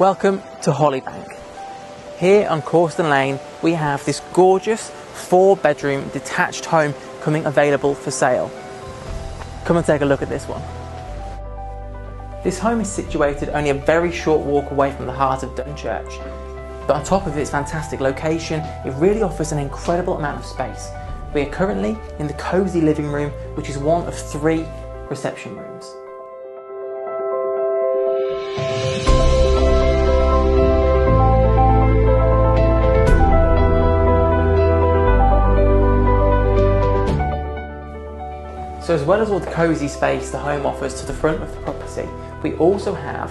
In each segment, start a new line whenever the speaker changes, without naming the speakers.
Welcome to Hollybank. Here on Cawston Lane, we have this gorgeous four bedroom detached home coming available for sale. Come and take a look at this one. This home is situated only a very short walk away from the heart of Dunchurch. But on top of its fantastic location, it really offers an incredible amount of space. We are currently in the cosy living room, which is one of three reception rooms. So as well as all the cosy space the home offers to the front of the property, we also have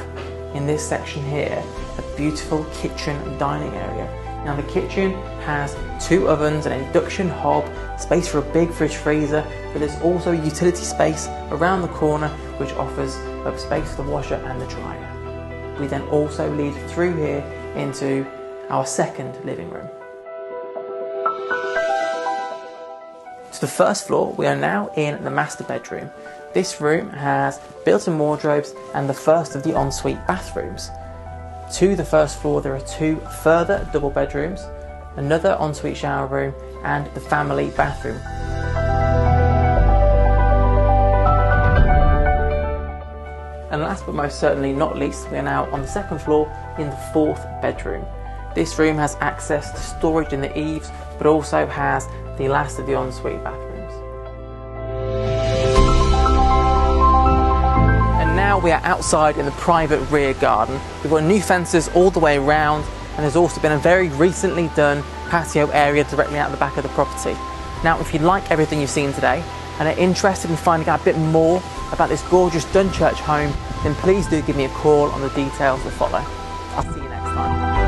in this section here a beautiful kitchen and dining area. Now the kitchen has two ovens, an induction hob, space for a big fridge freezer, but there's also utility space around the corner which offers a space for the washer and the dryer. We then also lead through here into our second living room. To the first floor, we are now in the master bedroom. This room has built-in wardrobes and the first of the ensuite bathrooms. To the first floor, there are two further double bedrooms, another ensuite shower room, and the family bathroom. And last but most certainly not least, we are now on the second floor in the fourth bedroom. This room has access to storage in the eaves, but also has the last of the ensuite bathrooms. And now we are outside in the private rear garden. We've got new fences all the way around, and there's also been a very recently done patio area directly out the back of the property. Now, if you like everything you've seen today and are interested in finding out a bit more about this gorgeous Dunchurch home, then please do give me a call on the details that follow. I'll see you next time.